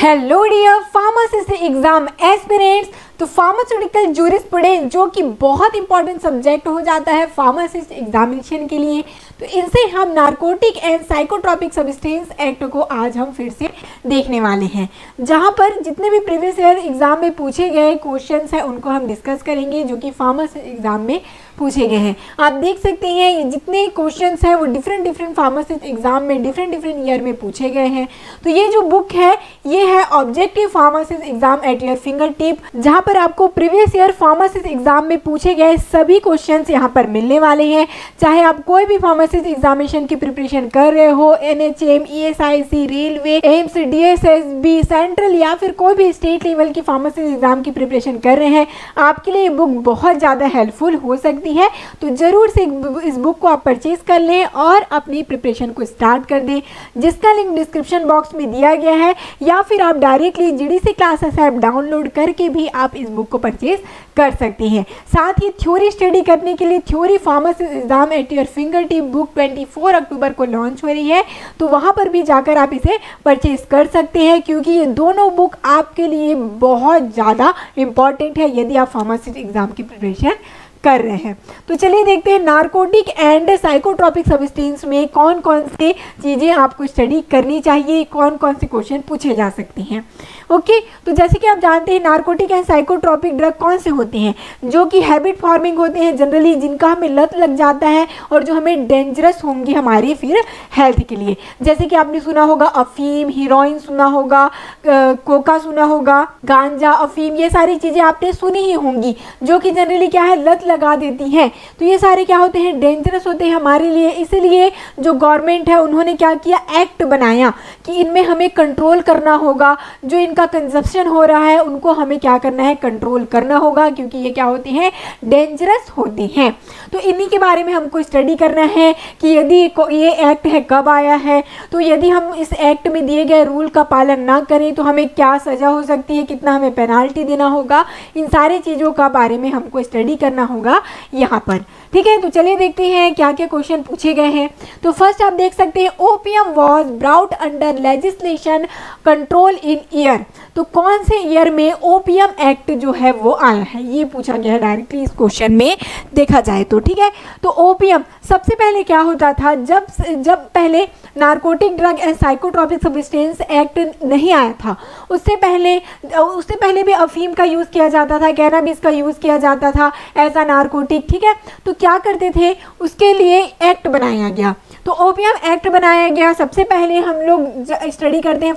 Hello dear pharmacist exam aspirants तो pharmaceutical jurisprudence जो कि बहुत इंपॉर्टेंट सब्जेक्ट हो जाता है फार्मासिस्ट एग्जामिनेशन के लिए। तो इनसे हम narcotic and psychotropic substance act को आज हम फिर से देखने वाले हैं। जहाँ पर जितने भी प्रीवियस ईयर एग्ज़ाम में पूछे गए क्वेश्चन हैं, उनको हम डिस्कस करेंगे, जो कि फार्मासिस्ट एग्ज़ाम में पूछे गए हैं। आप देख सकते हैं जितने क्वेश्चन हैं, वो डिफरेंट डिफरेंट फार्मासिस्ट एग्ज़ाम में डिफरेंट डिफरेंट ईयर में पूछे गए हैं। तो ये जो बुक है, ये है objective pharmacist exam at your finger tip जहाँ पर आपको प्रीवियस ईयर फार्मासिस्ट एग्ज़ाम में पूछे गए सभी क्वेश्चन यहाँ पर मिलने वाले हैं। चाहे आप कोई भी फार्मासिस्ट एग्जामिनेशन की प्रिपरेशन कर रहे हो N H M E S I C railway AIIMS D S S B central या फिर कोई भी स्टेट लेवल की फार्मासिस्ट एग्ज़ाम की प्रिपरेशन कर रहे हैं, आपके लिए ये बुक बहुत ज़्यादा हेल्पफुल हो सकती है तो ज़रूर से इस बुक को आप परचेज कर लें और अपनी प्रिपरेशन को स्टार्ट कर दें, जिसका लिंक डिस्क्रिप्शन बॉक्स में दिया गया है, या फिर आप directly G D C classes app download करके भी आप इस बुक को परचेज कर सकते हैं। साथ ही थ्योरी स्टडी करने के लिए theory pharmacist exam at your finger tip book 24 अक्टूबर को लॉन्च हो रही है तो वहाँ पर भी जाकर आप इसे परचेज कर सकते हैं, क्योंकि ये दोनों बुक आपके लिए बहुत ज़्यादा इंपॉर्टेंट है, यदि आप फार्मासिस्ट एग्ज़ाम की प्रिपरेशन कर रहे हैं। तो चलिए देखते हैं नार्कोटिक एंड साइकोट्रॉपिक सब्सटेंस में कौन कौन से चीज़ें आपको स्टडी करनी चाहिए कौन कौन से क्वेश्चन पूछे जा सकते हैं। ओके तो जैसे कि आप जानते हैं नार्कोटिक एंड साइकोट्रॉपिक ड्रग कौन से होते हैं? जो कि हैबिट फॉर्मिंग होते हैं जनरली जिनका हमें लत लग जाता है और जो हमें डेंजरस होंगे हमारी फिर हेल्थ के लिए। जैसे कि आपने सुना होगा, अफीम हीरोइन सुना होगा कोका सुना होगा, गांजा, अफीम, ये सारी चीज़ें आपने सुनी ही होंगी। जो कि जनरली क्या है, लत लगा देती हैं। तो ये सारे क्या होते हैं? डेंजरस होते हैं हमारे लिए। इसलिए जो गवर्नमेंट है, उन्होंने क्या किया? एक्ट बनाया कि इनमें हमें कंट्रोल करना होगा। जो इनका कंजप्शन हो रहा है, उनको हमें क्या करना है? कंट्रोल करना होगा, क्योंकि ये क्या होते हैं? डेंजरस होते हैं। तो इन्हीं के बारे में हमको स्टडी करना है कि यदि ये एक्ट है, कब आया है? तो यदि हम इस एक्ट में दिए गए रूल का पालन ना करें तो हमें क्या सज़ा हो सकती है? कितना हमें पेनाल्टी देना होगा? इन सारी चीज़ों का बारे में हमको स्टडी करना होगा। होगा यहाँ पर। ठीक है तो चलिए देखते हैं क्या क्या क्वेश्चन पूछे गए हैं। तो फ़र्स्ट आप देख सकते हैं OPM was brought under legislation control in year तो कौन से ईयर में ओपीएम एक्ट जो है वो आया है? ये पूछा गया है डायरेक्टली इस क्वेश्चन में, देखा जाए तो ठीक है? तो ओपीएम सबसे पहले क्या होता था? जब जब पहले narcotic drug and psychotropic substance act नहीं आया था, उससे पहले उससे पहले भी अफीम का यूज़ किया जाता था कैनाबिस का यूज़ किया जाता था एज अ नारकोटिक ठीक है? तो क्या करते थे? उसके लिए एक्ट बनाया गया। तो ओपीएम एक्ट बनाया गया। सबसे पहले हम लोग स्टडी करते हैं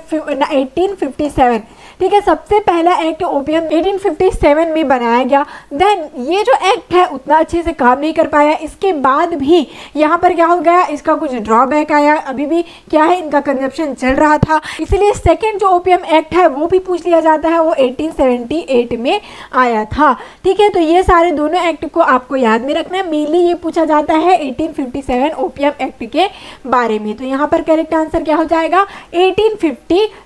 एटीन फिफ्टी सेवन ठीक है, सबसे पहला एक्ट ओपीएम 1857 में बनाया गया। देन ये जो एक्ट है, उतना अच्छे से काम नहीं कर पाया। इसके बाद भी यहाँ पर क्या हो गया, इसका कुछ ड्रॉबैक आया। अभी भी क्या है, इनका कंजप्शन चल रहा था। इसलिए सेकेंड जो ओपीएम एक्ट है, वो भी पूछ लिया जाता है, वो 1878 में आया था। ठीक है तो ये सारे दोनों एक्ट को आपको याद में रखना है। मेनली ये पूछा जाता है एटीन ओपीएम एक्ट के बारे में। तो यहाँ पर करेक्ट आंसर क्या हो जाएगा? Eighteen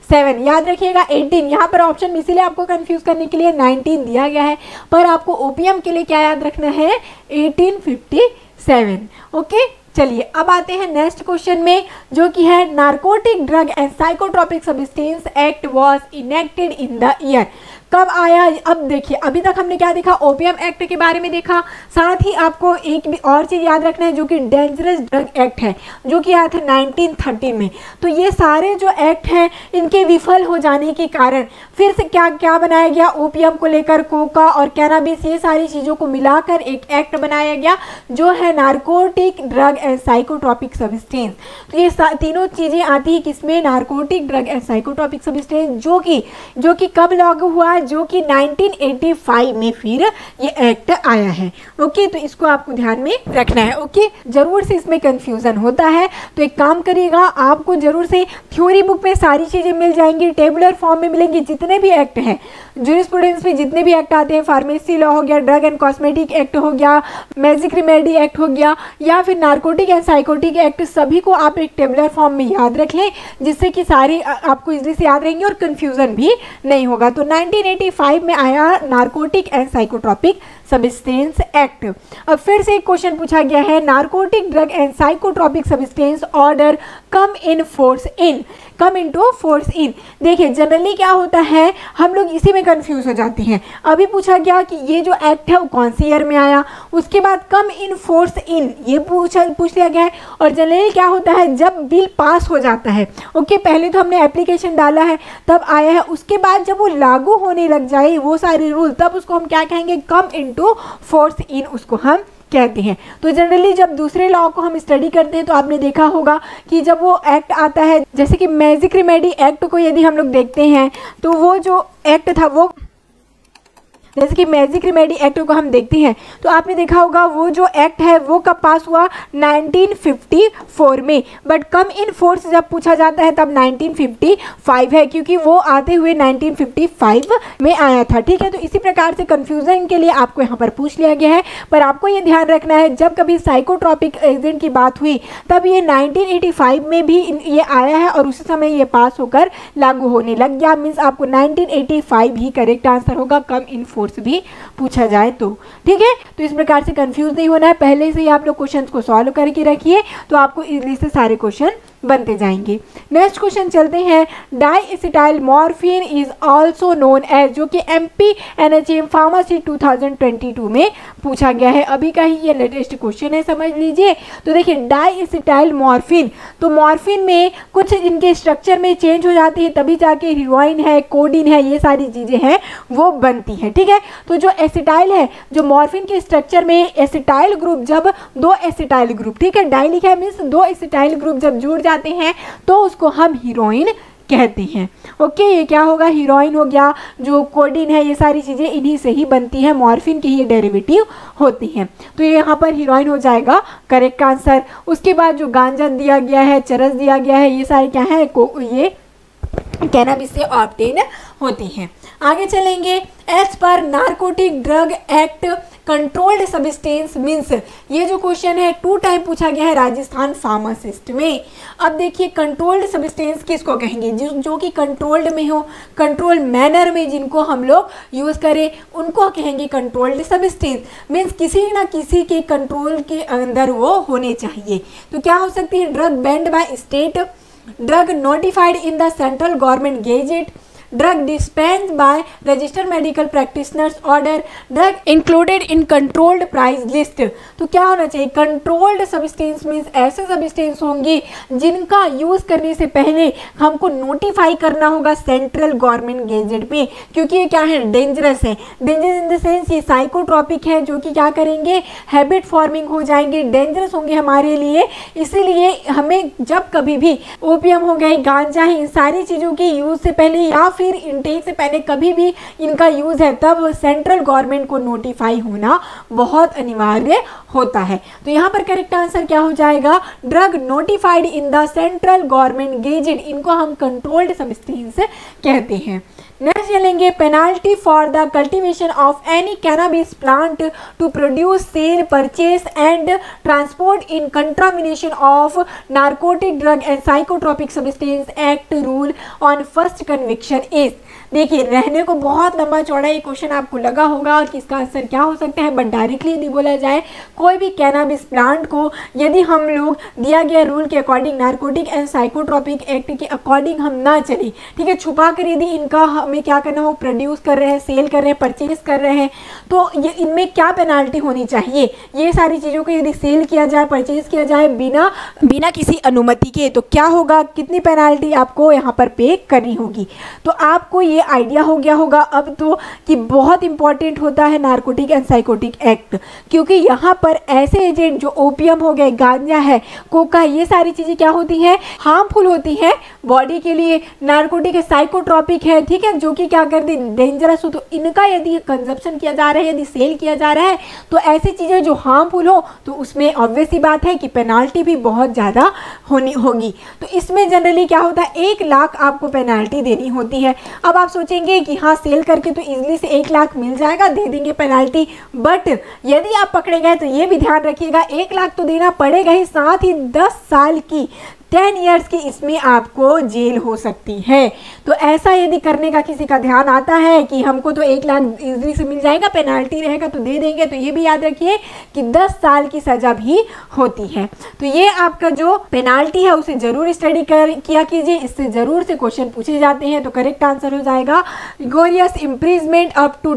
seven. याद रखिएगा, एटीन। यहाँ पर ऑप्शन इसीलिए आपको कंफ्यूज करने के लिए नाइनटीन दिया गया है। पर आपको ओपीएम के लिए क्या याद रखना है? एटीन फिफ्टी सेवन ओके चलिए, अब आते हैं नेक्स्ट क्वेश्चन में, जो कि है narcotic drug and psychotropic substance act was enacted in the year कब आया? अब देखिए, अभी तक हमने क्या देखा? ओपीएम एक्ट के बारे में देखा। साथ ही आपको एक भी और चीज़ याद रखना है, जो कि डेंजरस ड्रग एक्ट है, जो कि आया था 1913 में। तो ये सारे जो एक्ट हैं, इनके विफल हो जाने के कारण फिर से क्या क्या बनाया गया? ओपीएम को लेकर कोका और कैनाबिस ये सारी चीज़ों को मिलाकर एक एक्ट बनाया गया, जो है narcotic drug and psychotropic substance तो ये तीनों चीज़ें आती है किसमें? Narcotic drug and psychotropic substance जो कि जो कि कब लागू हुआ जो कि 1985 में फिर ये एक्ट आया है। ओके तो इसको आपको ध्यान में रखना है। ओके ज़रूर से इसमें कंफ्यूजन होता है। तो एक काम करिएगा, आपको ज़रूर से थ्योरी बुक में सारी चीज़ें मिल जाएँगी टेबुलर फॉर्म में मिलेंगी, जितने भी एक्ट हैं। जूरिस्प्रूडेंस में जितने भी एक्ट आते हैं फार्मेसी लॉ हो गया ड्रग एंड कॉस्मेटिक एक्ट हो गया मैजिक रिमेडी एक्ट हो गया, या फिर नार्कोटिक एंड साइकोटिक एक्ट सभी को आप एक टेबुलर फॉर्म में याद रख लें, जिससे कि सारी आपको इजली से याद रहेंगे और कन्फ्यूज़न भी नहीं होगा। तो 1985 में आया narcotic and psychotropic substance act अब फिर से एक क्वेश्चन पूछा गया है narcotic drug and psychotropic substance order come in force in come in to force in देखिए जनरली क्या होता है, हम लोग इसी में कंफ्यूज हो जाते हैं। अभी पूछा गया कि ये जो एक्ट है, वो कौन से ईयर में आया? उसके बाद कम इन फोर्स इन ये पूछा, पूछ लिया गया है। और जनरली क्या होता है, जब बिल पास हो जाता है ओके पहले तो हमने एप्लीकेशन डाला है, तब आया है। उसके बाद जब वो लागू होने लग जाए, वो सारे रूल तब उसको हम क्या कहेंगे? कम इनटू फोर्स इन उसको हम कहते हैं। तो जनरली जब दूसरे लॉ को हम स्टडी करते हैं तो आपने देखा होगा कि जब वो एक्ट आता है, जैसे कि मैजिक रिमेडी एक्ट को यदि हम लोग देखते हैं तो वो जो एक्ट था, वो जैसे कि मैजिक रिमेडी एक्ट को हम देखते हैं तो आपने देखा होगा वो जो एक्ट है, वो कब पास हुआ? 1954 में। बट कम इन फोर्स जब पूछा जाता है, तब 1955 है, क्योंकि वो आते हुए 1955 में आया था, ठीक है? तो इसी प्रकार से कन्फ्यूज़न के लिए आपको यहाँ पर पूछ लिया गया है। पर आपको ये ध्यान रखना है, जब कभी साइकोट्रॉपिक एजेंट की बात हुई, तब ये नाइनटीन में भी ये आया है और उसी समय ये पास होकर लागू होने लग गया। मीन्स आपको नाइनटीन ही करेक्ट आंसर होगा, कम इन फोर्स कोर्स भी पूछा जाए तो। ठीक है? तो इस प्रकार से कंफ्यूज नहीं होना है। पहले से ही आप लोग क्वेश्चन को सॉल्व करके रखिए तो आपको इजली से सारे क्वेश्चन बनते जाएँगे। नेक्स्ट क्वेश्चन चलते हैं। Diamorphine is also known as जो कि M P N H M pharmacy 2022 में पूछा गया है। अभी का ही ये लेटेस्ट क्वेश्चन है, समझ लीजिए। तो देखिए डाई मॉर्फिन तो मॉर्फिन में कुछ इनके स्ट्रक्चर में चेंज हो जाती है, तभी जाके हीरोइन है कोडिन है, ये सारी चीज़ें हैं, वो बनती हैं, ठीक है? तो जो एसिटाइल है, जो मॉर्फिन के स्ट्रक्चर में एसिटाइल ग्रुप जब दो एसिटाइल ग्रुप ठीक है? डाई लिखा है मीन्स दो एसिटाइल ग्रुप जब जुड़ जाते हैं तो उसको हम हीरोइन कहते हैं। ओके, ये क्या होगा? हीरोइन हो गया, जो कोडिन है, ये सारी चीज़ें इन्हीं से ही बनती हैं, मॉर्फिन की ये डेरिवेटिव होती हैं। तो ये यहाँ पर हीरोइन हो जाएगा, करेक्ट आंसर। उसके बाद जो गांजा दिया गया है, चरस दिया गया है, ये सारे क्या है? को, ये कैनाबिस से ऑप्टेन होती हैं। आगे चलेंगे। As per narcotic drug act controlled substance means ये जो क्वेश्चन है टू टाइम पूछा गया है राजस्थान फार्मासिस्ट में। अब देखिए कंट्रोल्ड सबिस्टेंस किसको कहेंगे? जो जो कि कंट्रोल्ड में हो कंट्रोल मैनर में जिनको हम लोग यूज़ करें, उनको कहेंगे कंट्रोल्ड सबिस्टेंस मीन्स किसी ना किसी के कंट्रोल के अंदर वो होने चाहिए। तो क्या हो सकती है? Drug banned by state drug notified in the central government gazette drug dispensed by registered medical practitioners order drug included in controlled price list. तो क्या होना चाहिए? कंट्रोल्ड सबिस्टेंस मीन्स ऐसे सबिस्टेंस होंगे जिनका यूज़ करने से पहले हमको नोटिफाई करना होगा सेंट्रल गवर्नमेंट गेजेट में क्योंकि ये क्या है? डेंजरस है। डेंजरस इन द सेंस ये साइकोट्रॉपिक है, जो कि क्या करेंगे? हैबिट फॉर्मिंग हो जाएँगे। डेंजरस होंगे हमारे लिए। इसीलिए हमें जब कभी भी ओपीएम हो गए गांजा है, इन सारी चीज़ों के यूज़ से पहले या फिर इनटेक से पहले कभी भी इनका यूज़ है, तब सेंट्रल गवर्नमेंट को नोटिफाई होना बहुत अनिवार्य होता है। तो यहाँ पर करेक्ट आंसर क्या हो जाएगा? Drug notified in the central government gazette इनको हम कंट्रोल्ड सब्सटेंस कहते हैं। नेक्स्ट चलेंगे penalty for the cultivation of any cannabis plant to produce sale purchase and transport in contravention of narcotic drug and psychotropic substance act rule on first conviction is देखिए, रहने को बहुत लंबा चौड़ा ये क्वेश्चन आपको लगा होगा कि इसका आंसर क्या हो सकता है बट डायरेक्टली यदि बोला जाए। कोई भी कैनाबिस प्लांट को यदि हम लोग दिया गया रूल के according narcotic and psychotropic act के अकॉर्डिंग हम ना चले, ठीक है, छुपा कर यदि इनका हमें क्या करना हो प्रोड्यूस कर रहे हैं सेल कर रहे हैं परचेज कर रहे हैं तो ये इनमें क्या पेनाल्टी होनी चाहिए? ये सारी चीज़ों को यदि सेल किया जाए परचेज किया जाए बिना बिना किसी अनुमति के तो क्या होगा? कितनी पेनाल्टी आपको यहाँ पर पे करनी होगी? तो आपको ये आइडिया हो गया होगा अब तो कि बहुत इंपॉर्टेंट होता है नार्कोटिक एंड साइकोटिक एक्ट क्योंकि यहाँ पर ऐसे एजेंट जो ओपियम हो गए, गांजा है कोका ये सारी चीज़ें क्या होती हैं? हार्मफुल होती हैं। बॉडी के लिए नार्कोटिक है साइकोट्रॉपिक है, ठीक है? जो कि क्या करती डेंजरस हो तो इनका यदि कंजप्शन किया जा रहा है, यदि सेल किया जा रहा है तो ऐसी चीज़ें जो हार्मफुल हो तो उसमें ऑब्वियस ही बात है कि पेनाल्टी भी बहुत ज़्यादा होनी होगी। तो इसमें जनरली क्या होता है, एक लाख आपको पेनाल्टी देनी होती है। अब आप सोचेंगे कि हाँ सेल करके तो इजली से एक लाख मिल जाएगा, दे देंगे पेनाल्टी बट यदि आप पकड़े गए तो ये भी ध्यान रखिएगा, एक लाख तो देना पड़ेगा ही साथ ही दस साल की. टेन ईयर्स की इसमें आपको जेल हो सकती है। तो ऐसा यदि करने का किसी का ध्यान आता है कि हमको तो एक लाख इजली से मिल जाएगा पेनाल्टी रहेगा तो दे देंगे तो ये भी याद रखिए कि दस साल की सज़ा भी होती है। तो ये आपका जो पेनाल्टी है, उसे ज़रूर स्टडी कर, किया कीजिए। इससे ज़रूर से क्वेश्चन पूछे जाते हैं तो करेक्ट आंसर हो जाएगा। Rigorous imprisonment up to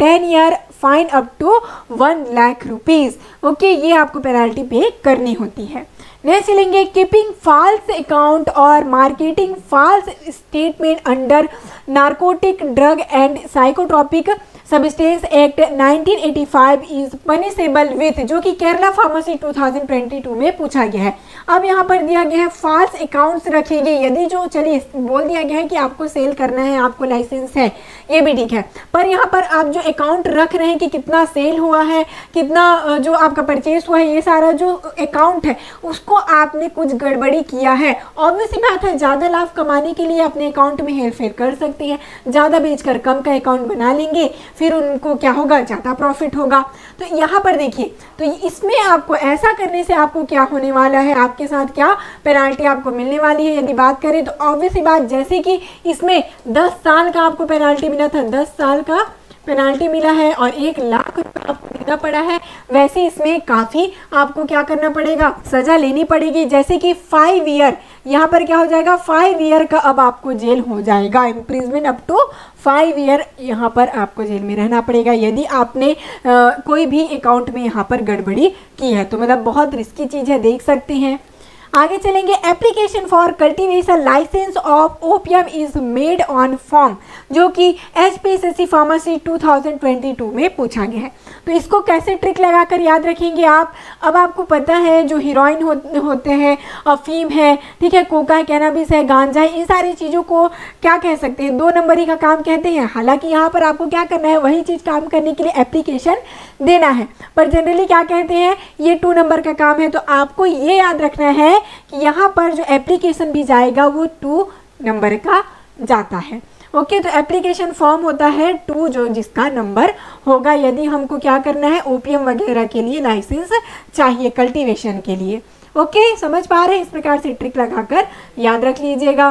ten year fine up to one lakh rupees okay ये आपको पेनाल्टी पे करनी होती है। नेक्स्ट चलेंगे कीपिंग फॉल्स अकाउंट और marketing false statement under narcotic drug and psychotropic substance act 1985 is punishable with जो कि केरला फार्मेसी 2022 में पूछा गया है। अब यहाँ पर दिया गया है फॉल्स अकाउंट्स रखेंगे। यदि जो चलिए बोल दिया गया है कि आपको सेल करना है, आपको लाइसेंस है, ये भी ठीक है। पर यहाँ पर आप जो अकाउंट रख रहे हैं कि कितना सेल हुआ है, कितना जो आपका परचेस हुआ है, ये सारा जो अकाउंट है, उसको आपने कुछ गड़बड़ी किया है। ऑब्वियसली बात है, ज़्यादा लाभ कमाने के लिए अपने अकाउंट में हेर कर सकती है, ज़्यादा बेचकर कम का अकाउंट बना लेंगे फिर उनको क्या होगा? ज़्यादा प्रॉफिट होगा। तो यहाँ पर देखिए तो इसमें आपको ऐसा करने से आपको क्या होने वाला है? आपके साथ क्या पेनाल्टी आपको मिलने वाली है? यदि बात करें तो ऑब्वियसली बात जैसे कि इसमें 10 साल का आपको पेनाल्टी मिला था। 10 साल का पेनाल्टी मिला है और एक लाख रुपये आपको देना पड़ा है। वैसे इसमें काफ़ी आपको क्या करना पड़ेगा? सज़ा लेनी पड़ेगी। जैसे कि फाइव ईयर यहाँ पर क्या हो जाएगा? फाइव ईयर का अब आपको जेल हो जाएगा। Imprisonment up to five year यहाँ पर आपको जेल में रहना पड़ेगा। यदि आपने आ, कोई भी अकाउंट में यहाँ पर गड़बड़ी की है तो मतलब बहुत रिस्की चीज़ है देख सकते हैं। आगे चलेंगे application for cultivation license of OPM is made on form जो कि H P S C pharmacy 2022 में पूछा गया है। तो इसको कैसे ट्रिक लगाकर याद रखेंगे आप? अब आपको पता है जो हीरोइन हो, होते हैं अफीम है ठीक है कोका कैनाबिस है गांजा है इन सारी चीज़ों को क्या कह सकते हैं? दो नंबरी का काम कहते हैं। हालाँकि यहाँ पर आपको क्या करना है वही चीज़ काम करने के लिए एप्लीकेशन देना है। पर जनरली क्या कहते हैं ये टू नंबर का काम है तो आपको ये याद रखना है कि यहाँ पर जो एप्लीकेशन भी जाएगा वो टू नंबर का जाता है। ओके okay, तो एप्लीकेशन फॉर्म होता है टू जो जिसका नंबर होगा। यदि हमको क्या करना है ओपीएम वगैरह के लिए लाइसेंस चाहिए कल्टीवेशन के लिए। ओके okay, समझ पा रहे हैं? इस प्रकार से ट्रिक लगाकर याद रख लीजिएगा।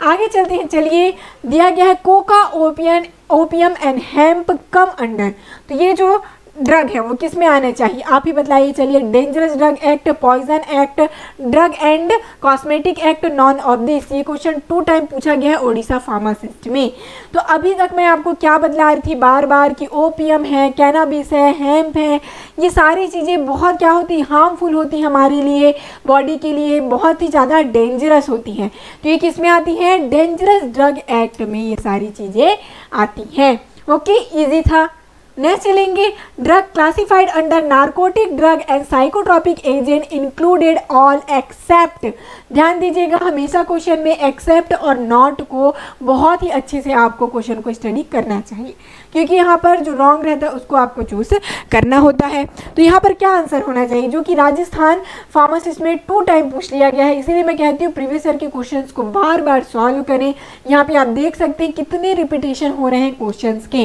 आगे चलते हैं चलिए। दिया गया है coca opium opium and hemp come under. तो ये जो ड्रग है, वो किसमें आना चाहिए? आप ही बताइए चलिए। Dangerous drug act poison act drug and cosmetic act none of this ये क्वेश्चन टू टाइम पूछा गया है ओडिशा फार्मासिस्ट में। तो अभी तक मैं आपको क्या बतला रही थी बार बार कि ओपीएम है कैनाबिस है हेम्प है, ये सारी चीज़ें बहुत क्या होती हार्मफुल होती हमारे लिए बॉडी के लिए बहुत ही ज़्यादा डेंजरस होती हैं। तो ये किसमें आती है? डेंजरस ड्रग एक्ट में ये सारी चीज़ें आती हैं। ओके ईजी था। नेक्स्ट चलेंगे drug classified under narcotic drug and psychotropic agent included all except ध्यान दीजिएगा, हमेशा क्वेश्चन में एक्सेप्ट और नॉट को बहुत ही अच्छे से आपको क्वेश्चन को स्टडी करना चाहिए। क्योंकि यहाँ पर जो रॉन्ग रहता है, उसको आपको चूज़ करना होता है। तो यहाँ पर क्या आंसर होना चाहिए? जो कि राजस्थान फार्मासिस्ट में टू टाइम पूछ लिया गया है। इसीलिए मैं कहती हूँ प्रीवियस ईयर के क्वेश्चन को बार बार सॉल्व करें। यहाँ पर आप देख सकते हैं कितने रिपीटेशन हो रहे हैं क्वेश्चन के।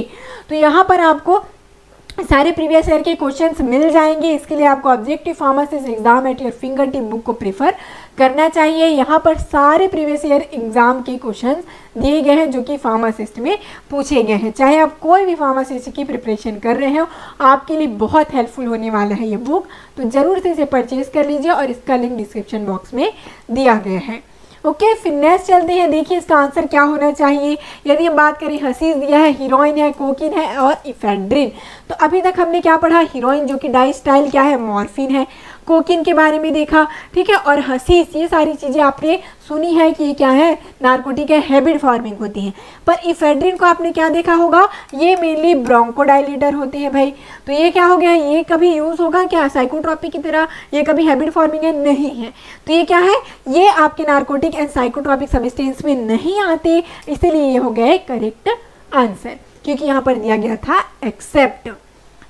तो यहाँ पर आपको सारे प्रीवियस ईयर के क्वेश्चंस मिल जाएँगे। इसके लिए आपको objective pharmacist exam at your finger tip book को प्रीफर करना चाहिए। यहाँ पर सारे प्रीवियस ईयर एग्ज़ाम के क्वेश्चंस दिए गए हैं, जो कि फार्मासिस्ट में पूछे गए हैं। चाहे आप कोई भी फार्मासिस्ट की प्रिपरेशन कर रहे हो, आपके लिए बहुत हेल्पफुल होने वाला है ये बुक तो ज़रूर से इसे परचेज कर लीजिए और इसका लिंक डिस्क्रिप्शन बॉक्स में दिया गया है। ओके फिर नेक्स्ट चलते हैं। देखिए, इसका आंसर क्या होना चाहिए? यदि हम बात करें हसीज दिया है हीरोइन है कोकिन है और इफेड्रिन तो अभी तक हमने क्या पढ़ा? हीरोइन जो कि डाई स्टाइल क्या है? मॉर्फिन है। कोकिन के बारे में देखा, ठीक है? और हसीस ये सारी चीज़ें आपने सुनी है कि ये क्या है? नारकोटिक है हैबिट फॉर्मिंग होती हैं। पर इफेड्रिन को आपने क्या देखा होगा? ये मेनली ब्रोंकोडाइलेटर होते हैं भाई। तो ये क्या हो गया? ये कभी यूज़ होगा क्या? साइकोट्रॉपिक की तरह ये कभी हैबिट फॉर्मिंग है? नहीं है। तो ये क्या है? ये आपके नारकोटिक एंड साइकोट्रॉपिक सबस्टेंस में नहीं आते। इसीलिए ये हो गया करेक्ट आंसर क्योंकि यहाँ पर दिया गया था एक्सेप्ट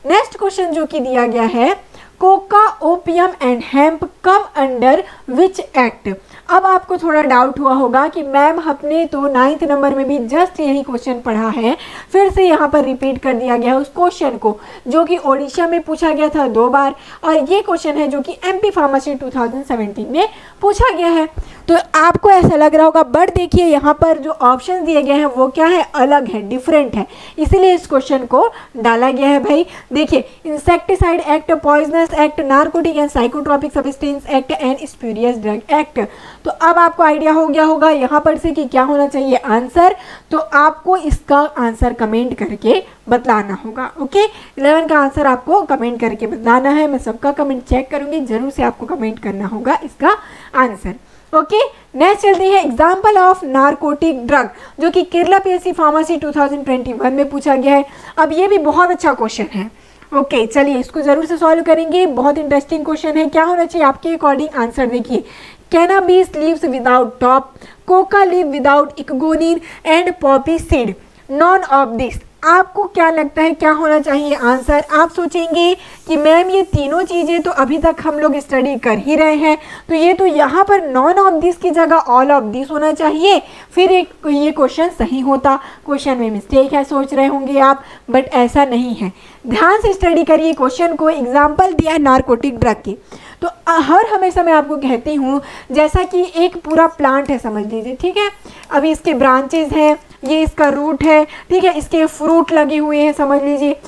नेक्स्ट क्वेश्चन जो कि दिया गया है coca opium and hemp come under which act? अब आपको थोड़ा डाउट हुआ होगा कि मैम हमने तो नाइन्थ नंबर में भी जस्ट यही क्वेश्चन पढ़ा है, फिर से यहाँ पर रिपीट कर दिया गया है उस क्वेश्चन को, जो कि ओडिशा में पूछा गया था दो बार, और ये क्वेश्चन है जो कि एमपी फार्मेसी 2017 में पूछा गया है। तो आपको ऐसा लग रहा होगा, बट देखिए, यहाँ पर जो ऑप्शन दिए गए हैं, वो क्या है? अलग है डिफरेंट है. इसीलिए इस क्वेश्चन को डाला गया है भाई। देखिए insecticide act poisonous act narcotic and psychotropic substance act and spurious drug act तो अब आपको आइडिया हो गया होगा यहाँ पर से कि क्या होना चाहिए आंसर तो आपको इसका आंसर कमेंट करके बतलाना होगा ओके इलेवन का आंसर आपको कमेंट करके बतलाना है। मैं सबका कमेंट चेक करूँगी, ज़रूर से आपको कमेंट करना होगा इसका आंसर ओके नेक्स्ट चलते हैं एग्ज़ाम्पल ऑफ़ नारकोटिक ड्रग जो कि केरला पीएससी फार्मेसी 2021 में पूछा गया है। अब ये भी बहुत अच्छा क्वेश्चन है। ओके okay, चलिए इसको ज़रूर से सॉल्व करेंगे। बहुत इंटरेस्टिंग क्वेश्चन है। क्या होना चाहिए? आपके अकॉर्डिंग आंसर देखिए। Cannabis leaves without top coca leave without ecgonine and poppy seed none of this आपको क्या लगता है, क्या होना चाहिए? आंसर आप सोचेंगे कि मैम, ये तीनों चीज़ें तो अभी तक हम लोग स्टडी कर ही रहे हैं। तो ये तो यहाँ पर नॉन ऑफ़ दिस की जगह ऑल ऑफ़ दिस होना चाहिए। फिर एक, ये क्वेश्चन सही होता। क्वेश्चन में मिस्टेक है, सोच रहे होंगे आप बट ऐसा नहीं है। ध्यान से स्टडी करिए क्वेश्चन को। एग्ज़ाम्पल दिया है नार्कोटिक ड्रग की। तो हर हमेशा मैं आपको कहती हूँ, जैसा कि एक पूरा प्लांट है, समझ लीजिए, ठीक है? अभी इसके ब्रांचेज हैं, ये इसका रूट है, ठीक है? इसके फ्रूट लगे हुए हैं, समझ लीजिए।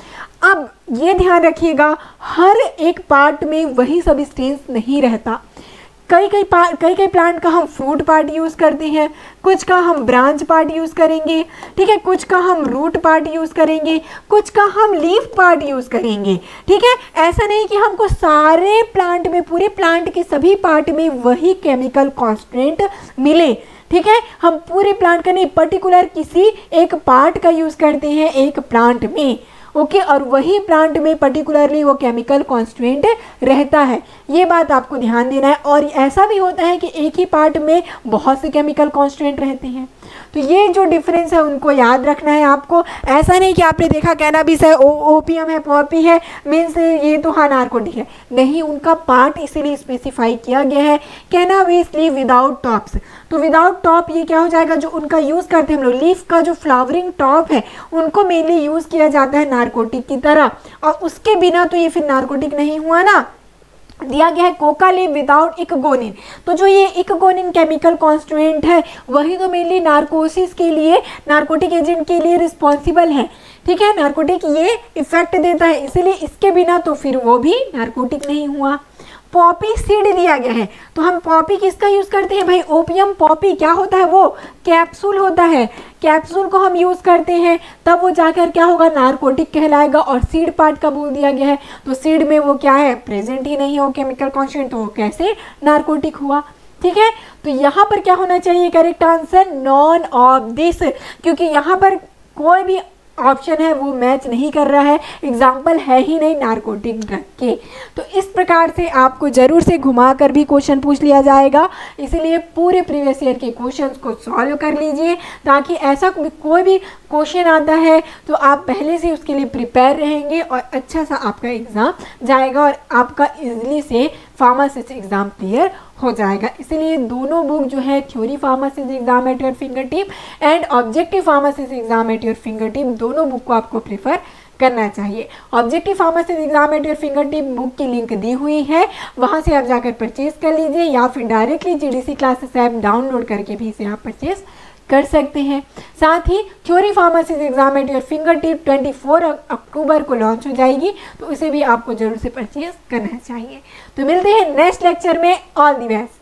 अब ये ध्यान रखिएगा, हर एक पार्ट में वही सब स्टेंस नहीं रहता। कई कई कई कई प्लांट का हम फ्रूट पार्ट यूज़ करते हैं, कुछ का हम ब्रांच पार्ट यूज़ करेंगे, ठीक है? कुछ का हम रूट पार्ट यूज़ करेंगे, कुछ का हम लीफ पार्ट यूज़ करेंगे, ठीक है? ऐसा नहीं कि हमको सारे प्लांट में, पूरे प्लांट के सभी पार्ट में वही केमिकल कॉन्स्टेंट मिले, ठीक है? हम पूरे प्लांट का नहीं पर्टिकुलर किसी एक पार्ट का यूज़ करते हैं एक प्लांट में। ओके और वही प्लांट में पर्टिकुलरली वो केमिकल कॉन्स्टेंट रहता है। ये बात आपको ध्यान देना है। और ऐसा भी होता है कि एक ही पार्ट में बहुत से केमिकल कॉन्स्टेंट रहते हैं। तो ये जो डिफरेंस है, उनको याद रखना है आपको। ऐसा नहीं कि आपने देखा कैनाबिस है ओपीएम है पॉपी है मीन्स ये तो हाँ नार्कोटिक है। नहीं, उनका पार्ट इसीलिए स्पेसिफाई किया गया है कैनाबिस लीव विदाउट टॉप्स तो विदाउट टॉप ये क्या हो जाएगा, जो उनका यूज़ करते हैं हम लोग लीफ का जो फ्लावरिंग टॉप है, उनको मेनली यूज़ किया जाता है नार्कोटिक की तरह। और उसके बिना तो ये फिर नार्कोटिक नहीं हुआ ना। दिया गया है कोका लीव विदाउट इकगोनिन। तो जो ये इकगोनिन केमिकल कॉन्स्टुएंट है, वही तो मेनली नार्कोसिस के लिए, नार्कोटिक एजेंट के लिए रिस्पॉन्सिबल है। ठीक है? नार्कोटिक ये इफ़ेक्ट देता है, इसीलिए इसके बिना तो फिर वो भी नार्कोटिक नहीं हुआ। पॉपी सीड दिया गया है। तो हम पॉपी किसका यूज़ करते हैं भाई? ओपियम पॉपी, क्या होता है वो? कैप्सूल होता है। कैप्सूल को हम यूज़ करते हैं, तब वो जाकर क्या होगा? नारकोटिक कहलाएगा और सीड पार्ट का बोल दिया गया है। तो सीड में वो क्या है? प्रेजेंट ही नहीं हो, केमिकल कॉन्स्टेंट तो वो कैसे? नारकोटिक हुआ। ठीक है? तो यहाँ पर क्या होना चाहिए? Correct answer, none of this. क्योंकि यहाँ पर कोई भी ऑप्शन है, वो मैच नहीं कर रहा है। एग्ज़ाम्पल है ही नहीं नारकोटिक ड्रग के। तो इस प्रकार से आपको ज़रूर से घुमा कर भी क्वेश्चन पूछ लिया जाएगा। इसीलिए पूरे प्रीवियस ईयर के क्वेश्चंस को सॉल्व कर लीजिए, ताकि ऐसा कोई भी क्वेश्चन आता है तो आप पहले से उसके लिए प्रिपेयर रहेंगे और अच्छा सा आपका एग्ज़ाम जाएगा और आपका इजली से फार्मासिस्ट एग्ज़ाम क्लियर हो जाएगा। इसीलिए दोनों बुक जो है theory pharmacist exam at your finger tip and objective pharmacist exam at your finger tip दोनों बुक को आपको प्रेफर करना चाहिए। Objective pharmacist exam at your finger tip book की लिंक दी हुई है। वहाँ से आप जाकर परचेज कर लीजिए या फिर directly G D C classes app download करके भी इसे आप परचेज कर सकते हैं। साथ ही theory pharmacy exam at your finger tip twenty अक्टूबर को लॉन्च हो जाएगी तो उसे भी आपको ज़रूर से परचेज करना चाहिए। तो मिलते हैं नेक्स्ट लेक्चर में। All the best